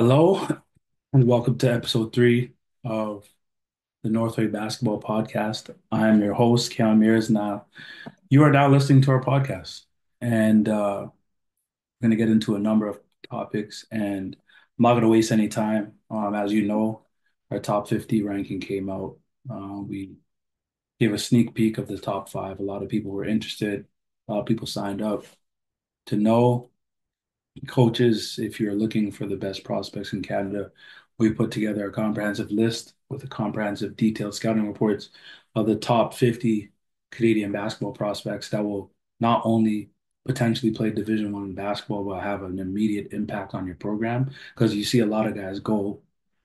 Hello, and welcome to episode three of the Northway Basketball Podcast. I am your host, Kayon Mayers. Now, you are now listening to our podcast, and uh, we're going to get into a number of topics. And I'm not going to waste any time. Um, as you know, our top 50 ranking came out. Uh, we gave a sneak peek of the top five. A lot of people were interested. A lot of people signed up to know coaches, if you're looking for the best prospects in Canada, we put together a comprehensive list with a comprehensive detailed scouting reports of the top 50 Canadian basketball prospects that will not only potentially play Division One basketball, but have an immediate impact on your program. Because you see a lot of guys go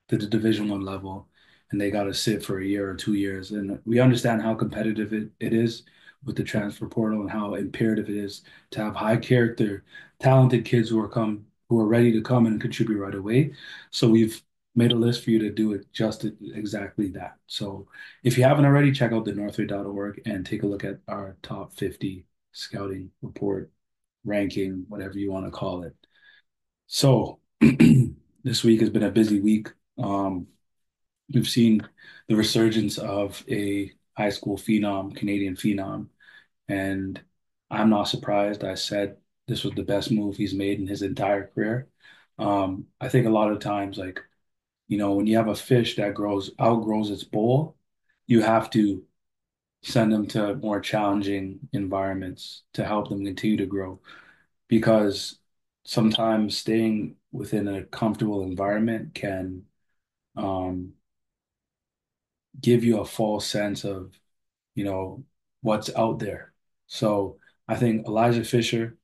to the Division One level and they got to sit for a year or two years. And we understand how competitive it, it is with the transfer portal and how imperative it is to have high character, talented kids who are come who are ready to come and contribute right away. So we've made a list for you to do it just exactly that. So if you haven't already, check out the northway.org and take a look at our top 50 scouting report, ranking, whatever you want to call it. So this week has been a busy week. Um, we've seen the resurgence of a high school phenom, Canadian phenom, and I'm not surprised. I said this was the best move he's made in his entire career. Um, I think a lot of times, like, you know, when you have a fish that grows outgrows its bowl, you have to send them to more challenging environments to help them continue to grow. Because sometimes staying within a comfortable environment can um, give you a false sense of, you know, what's out there. So I think Elijah Fisher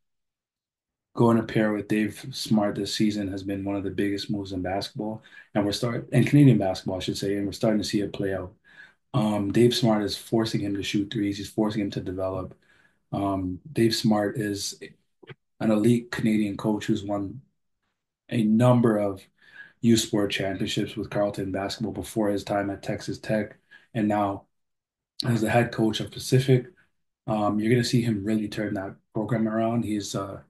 going to pair with Dave Smart this season has been one of the biggest moves in basketball, and we're start in Canadian basketball, I should say, and we're starting to see it play out. Um, Dave Smart is forcing him to shoot threes. He's forcing him to develop. Um, Dave Smart is an elite Canadian coach who's won a number of U Sport championships with Carleton basketball before his time at Texas Tech, and now as the head coach of Pacific. Um, you're going to see him really turn that program around. He's uh,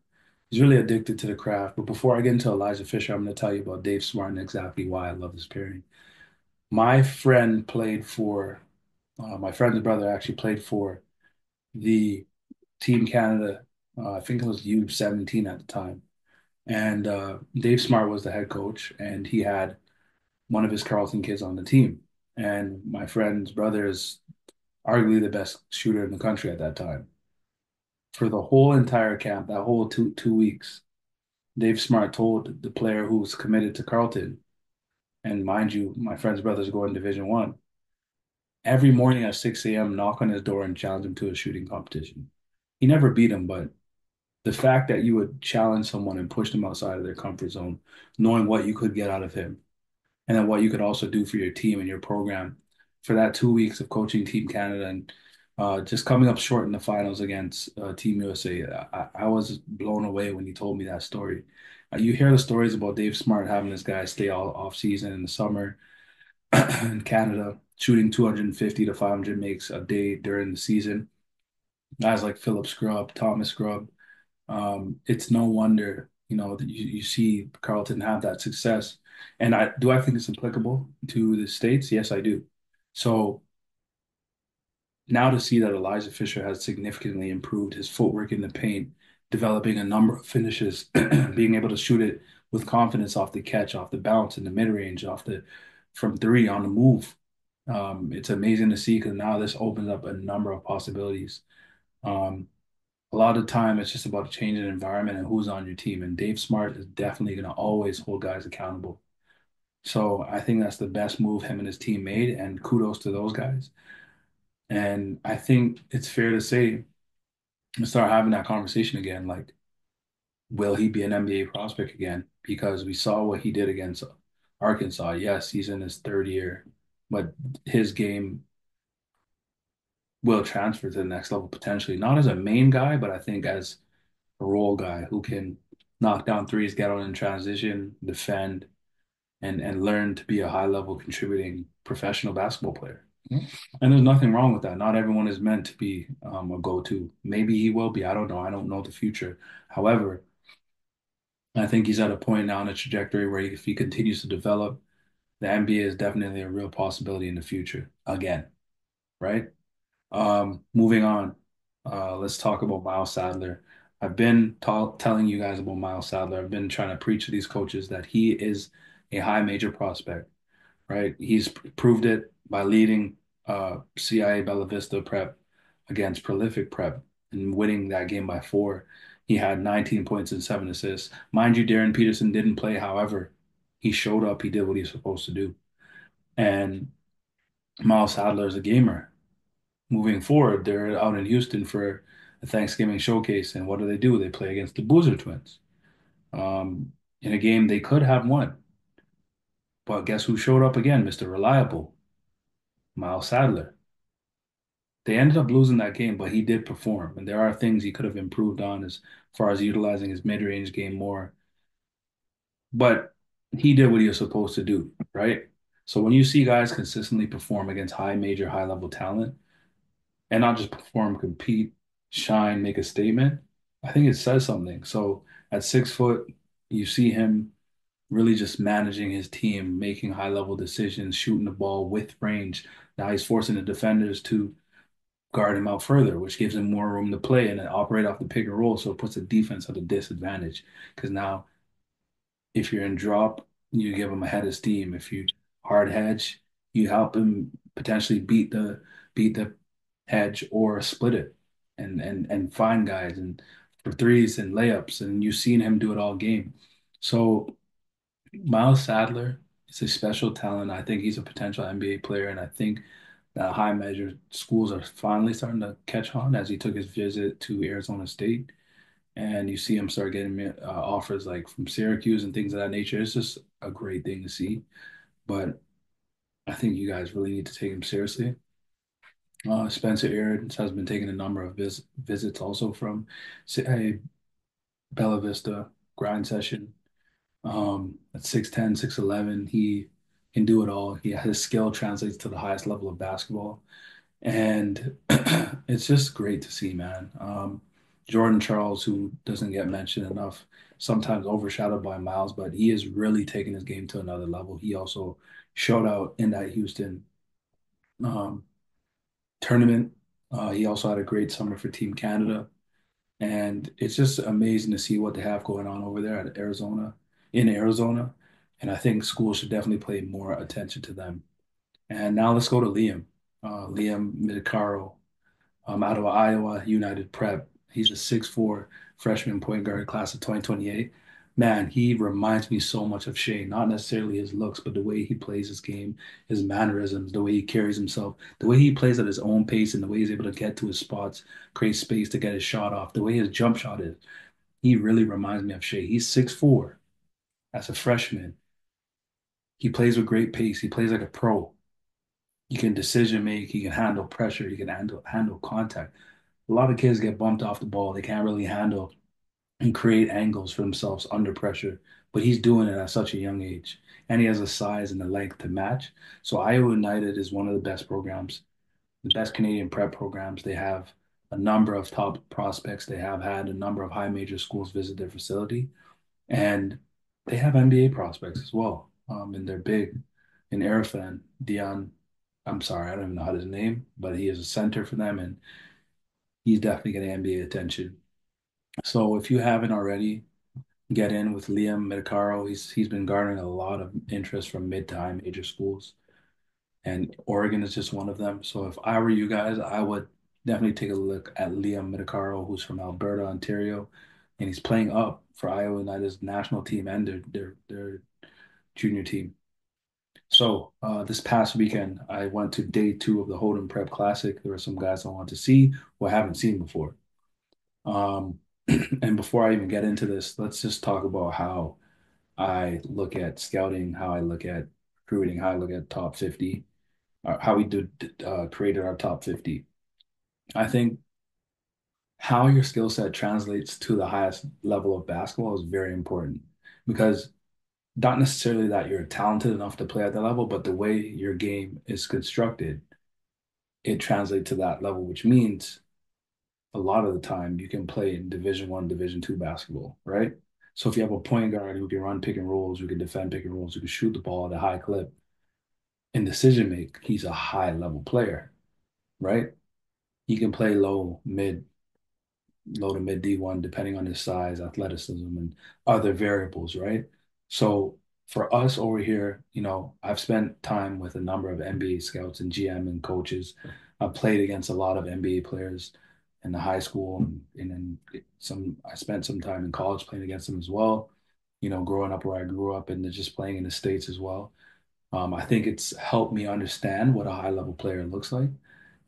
he's really addicted to the craft. But before I get into Elijah Fisher, I'm going to tell you about Dave Smart and exactly why I love this pairing. My friend played for uh, my friend's brother actually played for the Team Canada. Uh, I think it was U17 at the time, and uh, Dave Smart was the head coach, and he had one of his Carleton kids on the team. And my friend's brother is arguably the best shooter in the country at that time. For the whole entire camp, that whole two two weeks, Dave Smart told the player who was committed to Carleton, and mind you, my friend's brother's going Division One. Every morning at 6 a.m., knock on his door and challenge him to a shooting competition. He never beat him, but the fact that you would challenge someone and push them outside of their comfort zone, knowing what you could get out of him, and then what you could also do for your team and your program for that two weeks of coaching Team Canada and uh, just coming up short in the finals against uh, Team USA. I, I, was blown away when he told me that story. Uh, you hear the stories about Dave Smart having this guy stay all off season in the summer in Canada, shooting 250 to 500 makes a day during the season. Guys like Philip Scrubb, Thomas Scrubb. Um, it's no wonder, you know, that you, you see Carleton have that success. And I do I think it's applicable to the States? Yes, I do. So now to see that Elijah Fisher has significantly improved his footwork in the paint, developing a number of finishes, being able to shoot it with confidence off the catch, off the bounce, in the mid range, off the from three on the move. Um, it's amazing to see because now this opens up a number of possibilities. Um, a lot of time it's just about changing environment and who's on your team. And Dave Smart is definitely going to always hold guys accountable. So I think that's the best move him and his team made, and kudos to those guys. And I think it's fair to say, start having that conversation again. Like, will he be an NBA prospect again? Because we saw what he did against Arkansas. Yes, he's in his third year, but his game will transfer to the next level potentially. Not as a main guy, but I think as a role guy who can knock down threes, get on in transition, defend, and and learn to be a high level contributing professional basketball player. Mm-hmm. And there's nothing wrong with that. Not everyone is meant to be um, a go to. Maybe he will be. I don't know. I don't know the future. However, I think he's at a point now in a trajectory where if he continues to develop, the NBA is definitely a real possibility in the future again, right? Um, moving on, uh, let's talk about Miles Sadler. I've been telling you guys about Miles Sadler. I've been trying to preach to these coaches that he is a high major prospect, right? He's proved it by leading uh, CIA Bella Vista Prep against Prolific Prep and winning that game by four. He had 19 points and seven assists. Mind you, Darryn Peterson didn't play. However, he showed up. He did what he's supposed to do. And Miles Sadler is a gamer moving forward, they're out in Houston for a Thanksgiving showcase, and what do they do? They play against the Boozer Twins um, in a game they could have won. But guess who showed up again? Mr. Reliable, Miles Sadler. They ended up losing that game, but he did perform, and there are things he could have improved on as far as utilizing his mid-range game more. But he did what he was supposed to do, right? So when you see guys consistently perform against high major, high level talent, and not just perform, compete, shine, make a statement, I think it says something. So at six foot, you see him really just managing his team, making high level decisions, shooting the ball with range. Now he's forcing the defenders to guard him out further, which gives him more room to play and operate off the pick and roll. So it puts the defense at a disadvantage because now if you're in drop, you give him a head of steam. If you hard hedge, you help him potentially beat the beat the hedge or split it and and and find guys and for threes and layups and you've seen him do it all game. So Miles Sadler is a special talent. I think he's a potential NBA player and I think that high measure schools are finally starting to catch on as he took his visit to Arizona State and you see him start getting uh, offers like from Syracuse and things of that nature. It's just a great thing to see. But I think you guys really need to take him seriously. Uh, Spencer Aarons has been taking a number of vis visits also from a Bella Vista grind session. Um, at 6'10, 6'11, he can do it all. He his skill translates to the highest level of basketball. And it's just great to see, man. Um, Jordan Charles, who doesn't get mentioned enough, sometimes overshadowed by Miles, but he is really taking his game to another level. He also showed out in that Houston um, tournament. Uh, he also had a great summer for Team Canada. And it's just amazing to see what they have going on over there at Arizona, in Arizona. And I think schools should definitely pay more attention to them. And now let's go to Liam. Uh, Liam Midakaro um, out of Iowa United Prep. He's a six-four freshman point guard class of 2028 man, he reminds me so much of Shai, not necessarily his looks, but the way he plays his game, his mannerisms, the way he carries himself, the way he plays at his own pace, and the way he's able to get to his spots, create space to get his shot off, the way his jump shot is. He really reminds me of Shai. He's six four as a freshman. He plays with great pace. He plays like a pro. He can decision make. He can handle pressure. He can handle handle contact. A lot of kids get bumped off the ball. They can't really handle and create angles for themselves under pressure. But he's doing it at such a young age. And he has a size and the length to match. So Iowa United is one of the best programs, the best Canadian prep programs. They have a number of top prospects. They have had a number of high major schools visit their facility. And they have NBA prospects as well. Um, and they're big in Arifan, Dion. I'm sorry, I don't even know how his name, but he is a center for them and he's definitely getting NBA attention. So if you haven't already, get in with Liam Midakaro. He's he's been garnering a lot of interest from mid to high major schools, and Oregon is just one of them. So if I were you guys, I would definitely take a look at Liam Midakaro, who's from Alberta, Ontario, and he's playing up for Iowa United's national team and their their their junior team. So uh, this past weekend, I went to day two of the Holden Prep Classic. There were some guys I want to see who I haven't seen before. Um, and before I even get into this, let's just talk about how I look at scouting, how I look at recruiting, how I look at top 50, uh, how we did uh, created our top 50. I think how your skill set translates to the highest level of basketball is very important because not necessarily that you're talented enough to play at that level, but the way your game is constructed, it translates to that level, which means a lot of the time you can play in Division One, Division Two basketball, right? So if you have a point guard who can run pick and rolls, who can defend pick and rolls, who can shoot the ball at a high clip and decision make, he's a high level player, right? He can play low, mid, low to mid D1, depending on his size, athleticism, and other variables, right? So for us over here, you know, I've spent time with a number of NBA scouts and GM and coaches. I've played against a lot of NBA players in the high school and, then some I spent some time in college playing against them as well. You know, growing up where I grew up and just playing in the States as well. Um, I think it's helped me understand what a high level player looks like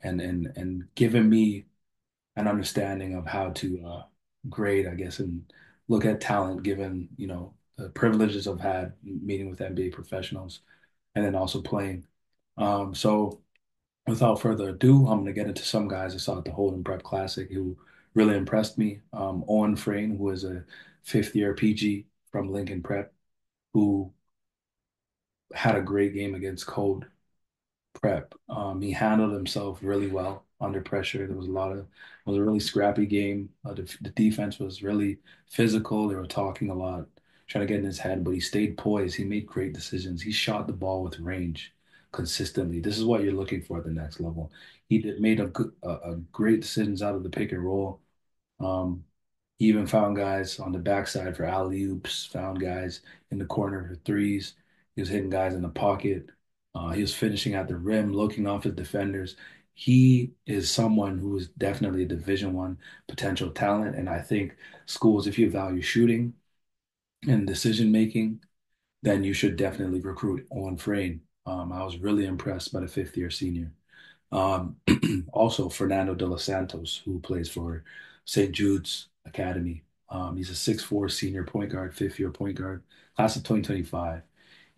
and and and given me an understanding of how to uh, grade, I guess, and look at talent given, you know, the privileges I've had meeting with NBA professionals and then also playing. Um, so without further ado, I'm going to get into some guys I saw at the Holden Prep Classic who really impressed me. Um, Owen Frayne, who is a fifth year PG from Lincoln Prep, who had a great game against Code prep. Um, he handled himself really well under pressure. There was a lot of, it was a really scrappy game. Uh, the, the defense was really physical. They were talking a lot, trying to get in his head, but he stayed poised. He made great decisions. He shot the ball with range consistently. This is what you're looking for at the next level. He did, made a a, a great decisions out of the pick and roll. Um, he even found guys on the backside for alley oops, found guys in the corner for threes. He was hitting guys in the pocket. Uh, he was finishing at the rim, looking off his defenders. He is someone who is definitely a Division One potential talent, and I think schools, if you value shooting and decision making, then you should definitely recruit Owen Frayne. Um, I was really impressed by the fifth year senior. Um, also, Fernando de los Santos, who plays for St. Jude's Academy. Um, he's a six-four senior point guard, fifth year point guard, class of 2025.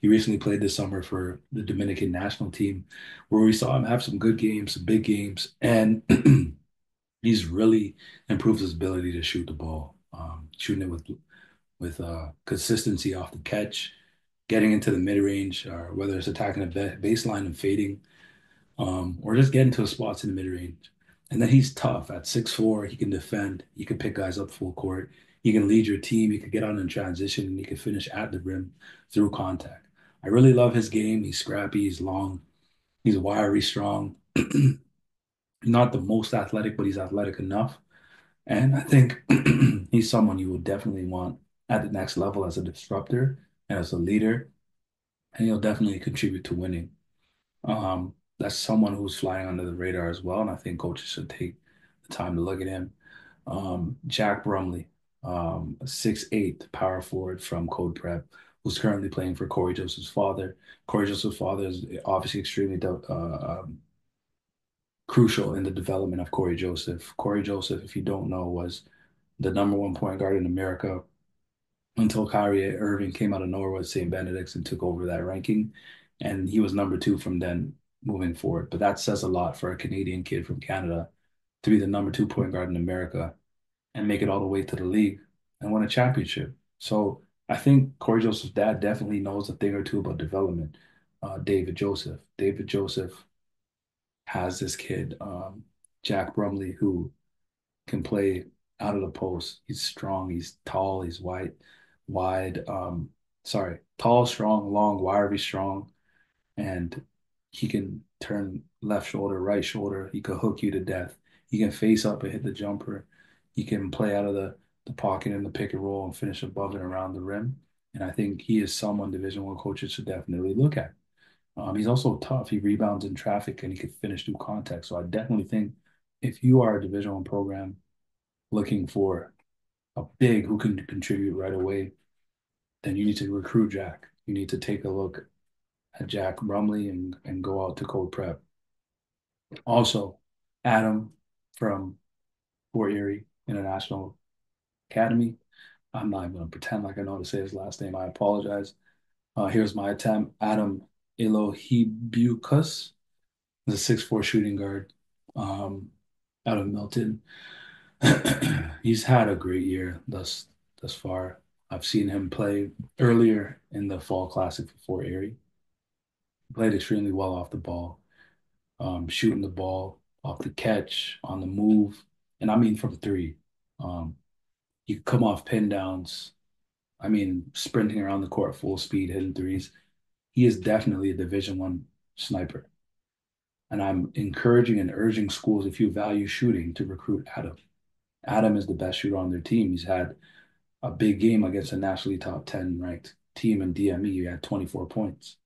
He recently played this summer for the Dominican national team, where we saw him have some good games, some big games, and he's really improved his ability to shoot the ball, um, shooting it with with uh, consistency off the catch, getting into the mid range, or whether it's attacking the baseline and fading, um, or just getting to the spots in the mid range. And then he's tough at six four. He can defend. He can pick guys up full court. He can lead your team. He can get on in transition, and he can finish at the rim through contact. I really love his game. He's scrappy. He's long. He's wiry, strong. Not the most athletic, but he's athletic enough. And I think he's someone you would definitely want at the next level as a disruptor as a leader. And he'll definitely contribute to winning. Um, that's someone who's flying under the radar as well. And I think coaches should take the time to look at him. Um, Jack Brumley, um, a six-eight power forward from Code Prep, who's currently playing for Cory Joseph's father. Cory Joseph's father is obviously extremely uh, um, crucial in the development of Cory Joseph. Cory Joseph, if you don't know, was the number one point guard in America until Kyrie Irving came out of Norwood St. Benedict's and took over that ranking. And he was number two from then moving forward. But that says a lot for a Canadian kid from Canada to be the number two point guard in America and make it all the way to the league and win a championship. So I think Cory Joseph's dad definitely knows a thing or two about development. Uh, David Joseph. David Joseph has this kid, um, Jack Brumley, who can play out of the post. He's strong. He's tall. He's wide, wide. Um, sorry, tall, strong, long, wiry, strong, and he can turn left shoulder, right shoulder. He could hook you to death. He can face up and hit the jumper. He can play out of the, the pocket and the pick and roll and finish above and around the rim. And I think he is someone Division One coaches should definitely look at. Um, he's also tough. He rebounds in traffic and he can finish through contact. So I definitely think if you are a Division One program looking for a big who can contribute right away, then you need to recruit Jack. You need to take a look at Jack Brumley and, and go out to Code Prep. Also, Adam from Fort Erie International Academy. I'm not even going to pretend like I know how to say his last name. I apologize. Uh, here's my attempt. Adam Elohibukas is a six-four shooting guard um, out of Milton. He's had a great year thus thus far. I've seen him play earlier in the fall classic for Erie. Played extremely well off the ball, um, shooting the ball off the catch, on the move, and I mean from three. Um, you come off pin downs, I mean, sprinting around the court full speed, hitting threes. He is definitely a Division One sniper. And I'm encouraging and urging schools, if you value shooting, to recruit Adam. Adam is the best shooter on their team. He's had a big game against a nationally top 10 ranked team in DME. He had 24 points,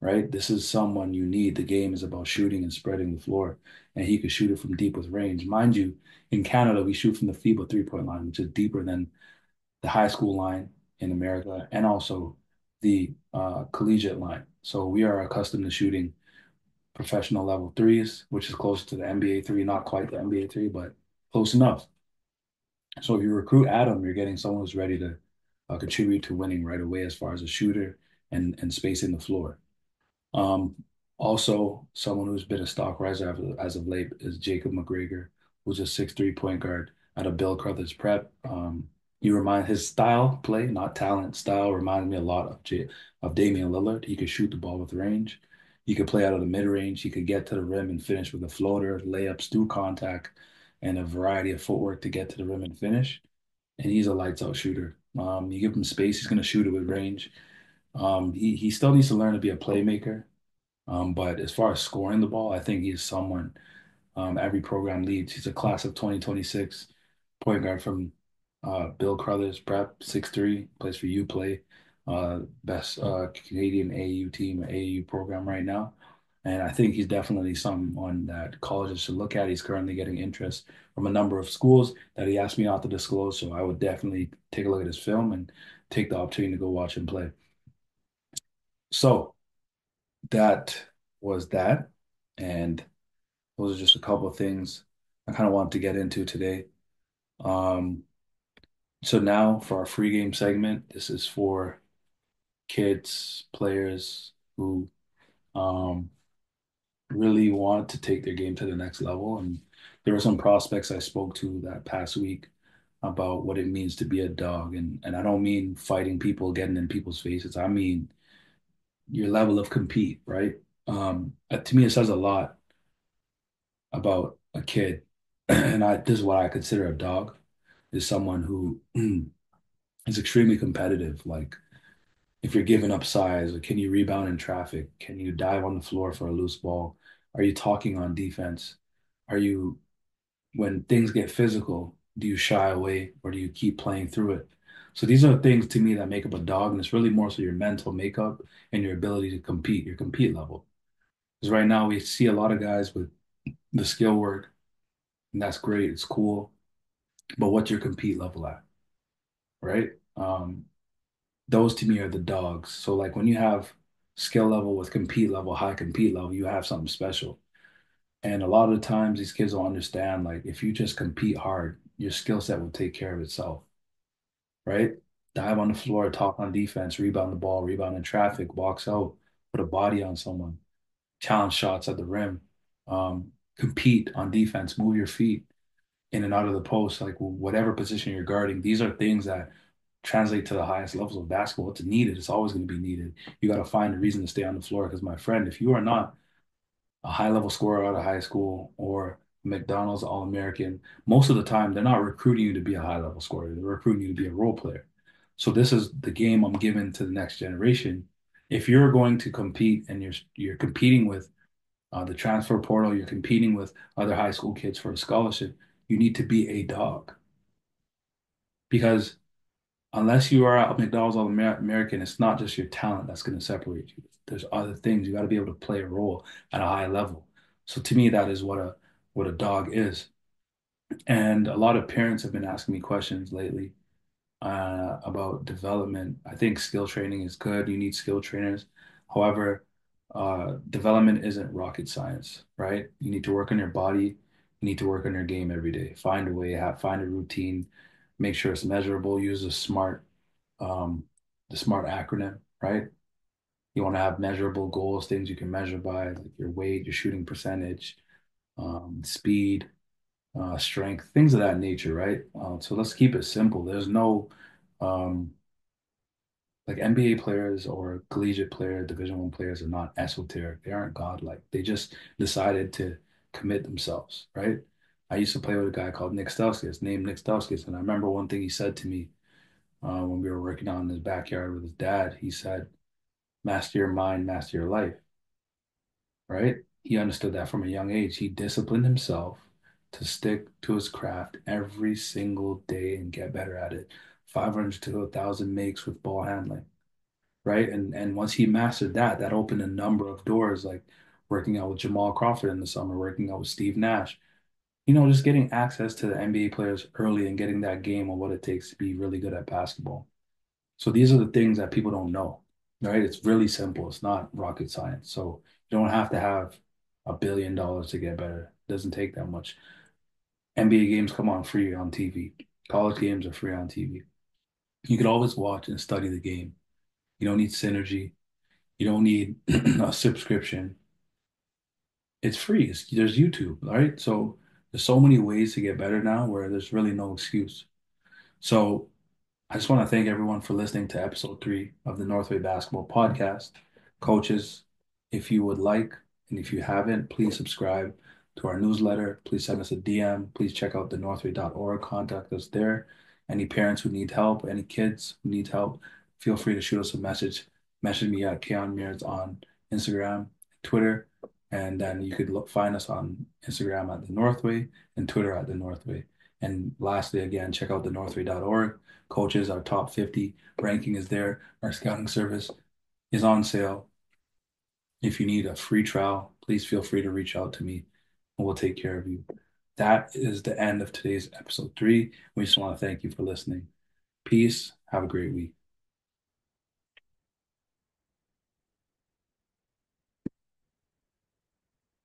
right? This is someone you need. The game is about shooting and spreading the floor, and he could shoot it from deep with range. Mind you, in Canada, we shoot from the FIBA three point line, which is deeper than the high school line in America and also the uh, collegiate line. So we are accustomed to shooting professional level threes, which is close to the NBA three, not quite the NBA three, but close enough. So if you recruit Adam, you're getting someone who's ready to uh, contribute to winning right away as far as a shooter and and spacing the floor. Um, also, someone who's been a stock riser as of, late is Jacob McGregor, who's a six-three point guard out of Bill Crothers Prep. Um, he remind his style play, not talent, style reminded me a lot of J of Damian Lillard. He could shoot the ball with range. He could play out of the mid range. He could get to the rim and finish with a floater, layups through contact, and a variety of footwork to get to the rim and finish. And he's a lights out shooter. Um, you give him space, he's going to shoot it with range. Um, he he still needs to learn to be a playmaker. Um, but as far as scoring the ball, I think he's someone um, every program leads. He's a class of 2026 point guard from uh, Bill Crothers, prep, six three, plays for UPlay, uh, best uh, Canadian AAU team, AAU program right now. And I think he's definitely someone that colleges should look at. He's currently getting interest from a number of schools that he asked me not to disclose. So I would definitely take a look at his film and take the opportunity to go watch him play. So that was that. And those are just a couple of things I kind of want to get into today. Um, so now for our free game segment, this is for kids, players who um, really want to take their game to the next level. And there were some prospects I spoke to that past week about what it means to be a dog. And and I don't mean fighting people, getting in people's faces. I mean your level of compete, right? Um, uh, to me, it says a lot about a kid. And I this is what I consider a dog, is someone who is extremely competitive. Like if you're giving up size, can you rebound in traffic? Can you dive on the floor for a loose ball? Are you talking on defense? Are you, when things get physical, do you shy away or do you keep playing through it? So these are things to me that make up a dog, and it's really more so your mental makeup and your ability to compete, your compete level. Because right now we see a lot of guys with the skill work, and that's great, it's cool, but what's your compete level at, right? Um, those to me are the dogs. So like when you have skill level with compete level, high compete level, you have something special. And a lot of the times these kids don't understand like if you just compete hard, your skill set will take care of itself, right? Dive on the floor, talk on defense, rebound the ball, rebound in traffic, box out, put a body on someone, challenge shots at the rim, um, compete on defense, move your feet in and out of the post, like whatever position you're guarding. These are things that translate to the highest levels of basketball. It's needed. It's always going to be needed. You got to find a reason to stay on the floor. Because my friend, if you are not a high level scorer out of high school or McDonald's All American, most of the time they're not recruiting you to be a high level scorer. They're recruiting you to be a role player. So this is the game I'm giving to the next generation. If you're going to compete and you're you're competing with uh, the transfer portal, you're competing with other high school kids for a scholarship, you need to be a dog. Because unless you are a McDonald's All American, it's not just your talent that's going to separate you. There's other things. You got to be able to play a role at a high level. So to me, that is what a what a dog is. And a lot of parents have been asking me questions lately uh, about development. I think skill training is good. You need skill trainers. However, uh, development isn't rocket science, right? You need to work on your body. You need to work on your game every day. Find a way, have, find a routine, make sure it's measurable. Use the SMART, um, the SMART acronym, right? You want to have measurable goals, things you can measure by, like your weight, your shooting percentage, um, speed, uh, strength, things of that nature, right? Uh, so let's keep it simple. There's no um, like NBA players or collegiate players, Division One players are not esoteric. They aren't godlike. They just decided to commit themselves, right? I used to play with a guy called Nick Stauskas, named Nick Stauskas, and I remember one thing he said to me uh, when we were working out in his backyard with his dad. He said, master your mind, master your life, right? He understood that from a young age. He disciplined himself to stick to his craft every single day and get better at it. 500 to 1,000 makes with ball handling, right? And and once he mastered that, that opened a number of doors, like working out with Jamal Crawford in the summer, working out with Steve Nash. You know, just getting access to the NBA players early and getting that game on what it takes to be really good at basketball. So these are the things that people don't know, right? It's really simple. It's not rocket science. So you don't have to have a billion dollars to get better. It doesn't take that much. NBA games come on free on TV. College games are free on TV. You can always watch and study the game. You don't need synergy. You don't need a subscription. It's free. It's, there's YouTube, right? So there's so many ways to get better now where there's really no excuse. So I just want to thank everyone for listening to episode three of the Northway Basketball Podcast. Coaches, if you would like, and if you haven't, please subscribe to our newsletter. Please send us a DM. Please check out the northway.org. Contact us there. Any parents who need help, any kids who need help, feel free to shoot us a message. Message me at Kayon Mayers on Instagram, Twitter, and then you could look, find us on Instagram at the Northway and Twitter at the Northway. And lastly, again, check out the northway.org. Coaches, our top 50 ranking is there. Our scouting service is on sale. If you need a free trial, please feel free to reach out to me and we'll take care of you. That is the end of today's episode three. We just want to thank you for listening. Peace. Have a great week.